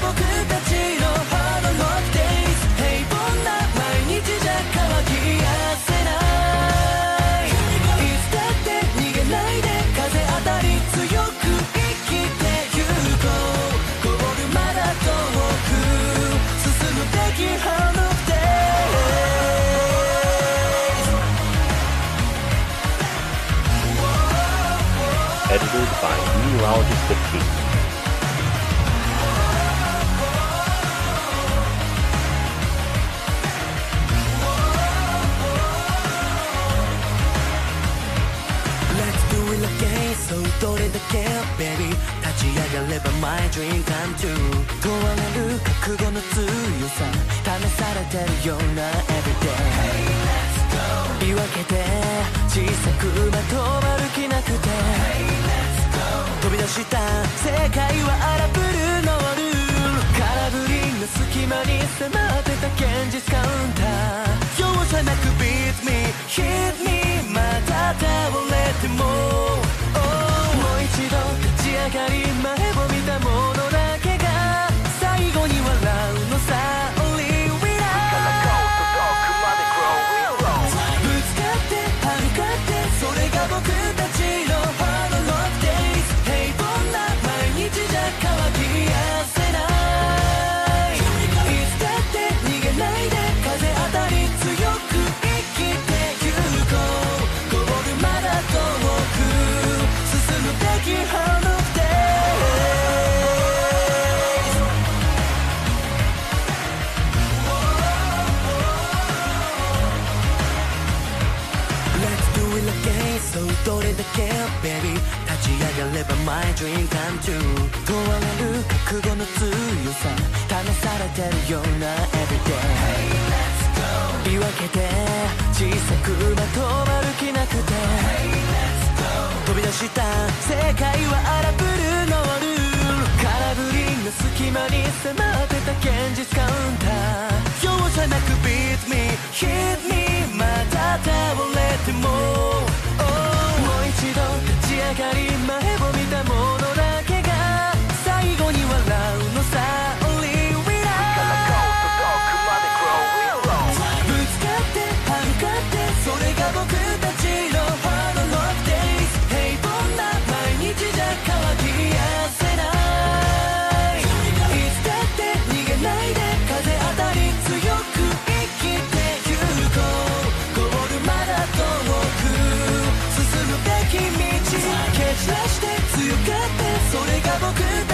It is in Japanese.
僕 edited by meteorologist Dick baby. 立ち上がれば my dream come true. 問われる覚悟の強さ試されてるような everyday、hey, 言い訳で小さくまとめした。世界は荒ぶるノール。空振りの隙間に迫ってた現実感。ベビー立ち上がれば My dream come true 問われる覚悟の強さ試されてるような Everyday 言い訳で小さくまとまる気なくて。飛び出した世界をして強がってそれが僕